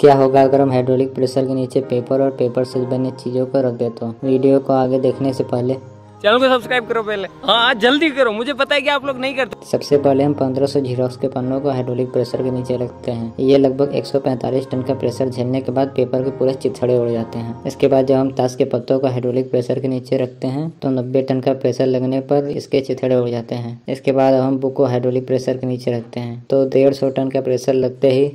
क्या होगा अगर हम हाइड्रोलिक प्रेशर के नीचे पेपर और पेपर से बने चीज़ों को रख दे तो वीडियो को आगे देखने से पहले। चैनल को सब्सक्राइब करो पहले। हाँ जल्दी करो। मुझे पता है कि आप लोग नहीं करते। सबसे पहले हम 1500 जीरोक्स के पन्नों को हाइड्रोलिक प्रेशर के नीचे रखते हैं। ये लगभग 145 टन का प्रेशर झेलने के बाद पेपर के पूरे चिथड़े उड़ जाते हैं। इसके बाद जब हम ताश के पत्तों को हाइड्रोलिक प्रेशर के नीचे रखते हैं तो 90 टन का प्रेशर लगने पर इसके चिथड़े उड़ जाते हैं। इसके बाद हम बुक को हाइड्रोलिक प्रेशर के नीचे रखते हैं। तो डेढ़ सौ टन का प्रेशर लगते ही